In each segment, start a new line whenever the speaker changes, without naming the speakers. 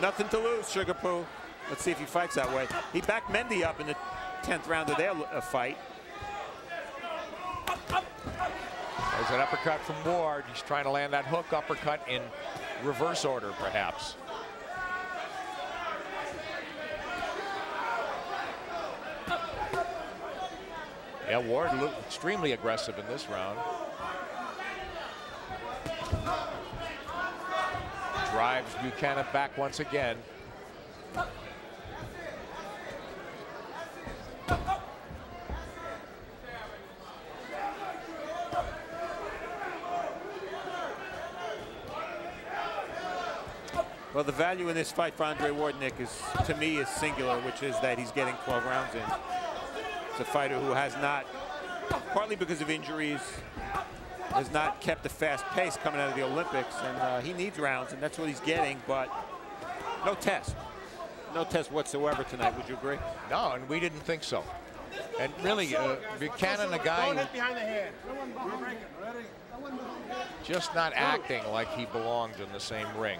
Nothing to lose, Sugar Poo. Let's see if he fights that way. He backed Mendy up in the 10th round of their uh, fight.
There's an uppercut from Ward. He's trying to land that hook uppercut in reverse order, perhaps. Yeah, Ward looked extremely aggressive in this round. Drives Buchanan back once again.
Well, the value in this fight for Andre Ward, Nick, is to me is singular, which is that he's getting 12 rounds in. It's a fighter who has not, partly because of injuries, has not kept a fast pace coming out of the Olympics, and uh, he needs rounds, and that's what he's getting, but no test. No test whatsoever tonight, would you agree?
No, and we didn't think so. And really, uh, Buchanan, a guy just not acting like he belonged in the same ring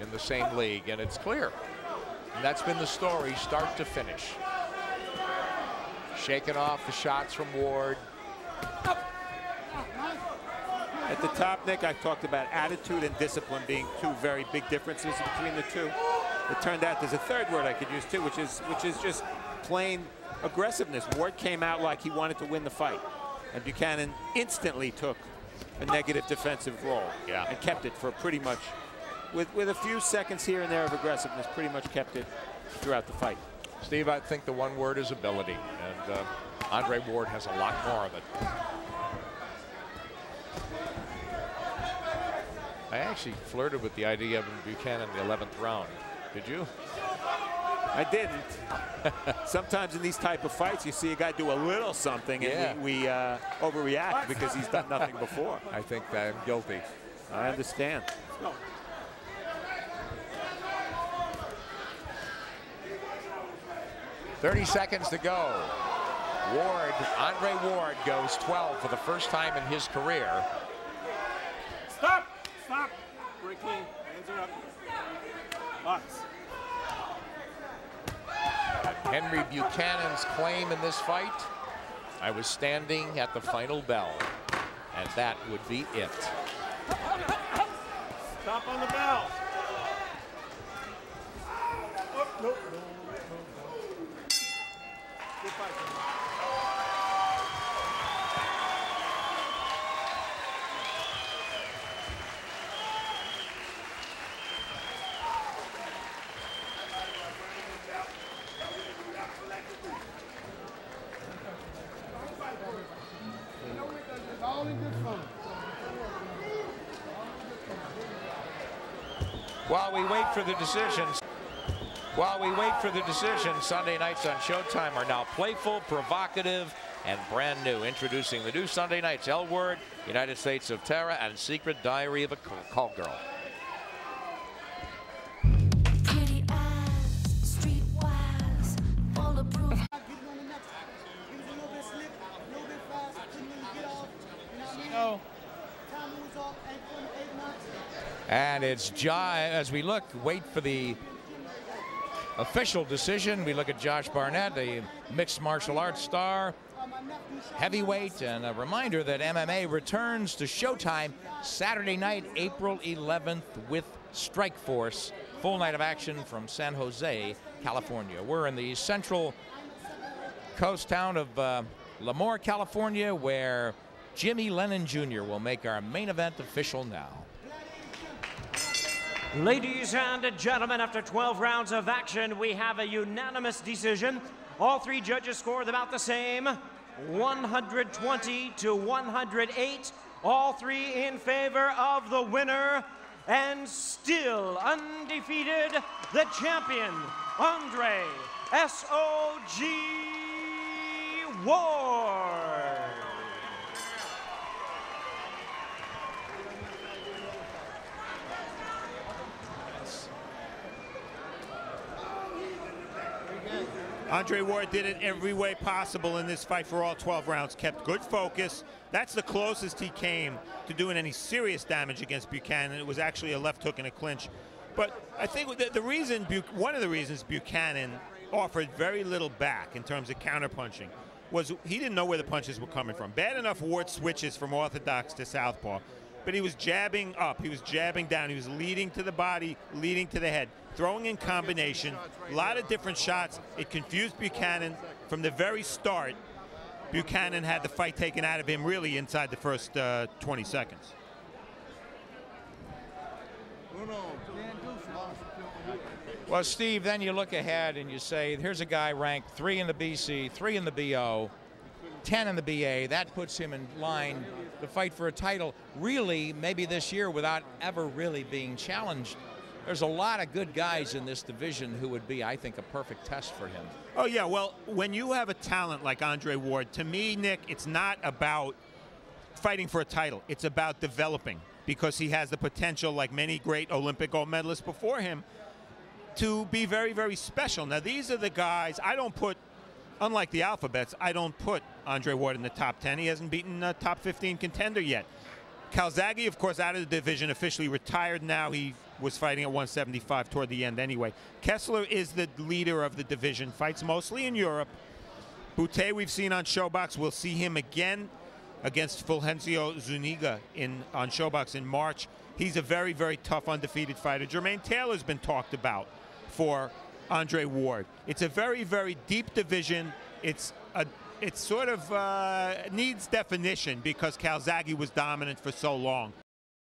in the same league, and it's clear. And that's been the story, start to finish. Shaking off the shots from Ward.
At the top, Nick, I talked about attitude and discipline being two very big differences between the two. It turned out there's a third word I could use too, which is which is just plain aggressiveness. Ward came out like he wanted to win the fight, and Buchanan instantly took a negative defensive role
yeah.
and kept it for pretty much with, with a few seconds here and there of aggressiveness, pretty much kept it throughout the fight.
Steve, I think the one word is ability, and uh, Andre Ward has a lot more of it. Actually flirted with the idea of Buchanan in the 11th round. Did you?
I didn't. Sometimes in these type of fights, you see a guy do a little something,
yeah.
and we, we uh, overreact because he's done nothing before.
I think I'm guilty.
I understand.
30 seconds to go. Ward, Andre Ward goes 12 for the first time in his career.
Stop! Stop! Break clean. Hands are up. Box.
Henry Buchanan's claim in this fight. I was standing at the final bell, and that would be it.
Stop on the bell. Oh, nope.
While we wait for the decisions, while we wait for the decision, Sunday nights on Showtime are now playful, provocative, and brand new. Introducing the new Sunday nights, L Word, United States of Tara, and Secret Diary of a Call Girl. And it's as we look, wait for the official decision. We look at Josh Barnett, a mixed martial arts star, heavyweight, and a reminder that MMA returns to Showtime Saturday night, April 11th with Strikeforce. Full night of action from San Jose, California. We're in the central coast town of uh, Lemoore, California, where Jimmy Lennon Jr. will make our main event official now.
Ladies and gentlemen, after 12 rounds of action, we have a unanimous decision. All three judges scored about the same 120 to 108. All three in favor of the winner. And still undefeated, the champion, Andre S.O.G. Ward.
Andre Ward did it every way possible in this fight for all 12 rounds, kept good focus. That's the closest he came to doing any serious damage against Buchanan. It was actually a left hook and a clinch. But I think the, the reason, one of the reasons Buchanan offered very little back in terms of counterpunching was he didn't know where the punches were coming from. Bad enough Ward switches from orthodox to southpaw, but he was jabbing up, he was jabbing down, he was leading to the body, leading to the head, throwing in combination, a lot of different shots. It confused Buchanan from the very start. Buchanan had the fight taken out of him really inside the first uh, 20 seconds.
Well, Steve, then you look ahead and you say, here's a guy ranked three in the BC, three in the BO, 10 in the BA. That puts him in line to fight for a title, really, maybe this year without ever really being challenged. There's a lot of good guys in this division who would be, I think, a perfect test for him.
Oh, yeah. Well, when you have a talent like Andre Ward, to me, Nick, it's not about fighting for a title, it's about developing because he has the potential, like many great Olympic gold medalists before him, to be very, very special. Now, these are the guys I don't put, unlike the alphabets, I don't put Andre Ward in the top 10. He hasn't beaten a top 15 contender yet. Calzaghe, of course, out of the division, officially retired now. He was fighting at 175 toward the end anyway. Kessler is the leader of the division, fights mostly in Europe. Bute, we've seen on ShoBox. We'll see him again against Fulgencio Zuniga in on ShoBox in March. He's a very, very tough, undefeated fighter. Jermaine Taylor's been talked about for Andre Ward. It's a very, very deep division. It's a it sort of uh, needs definition because Calzaghe was dominant for so long.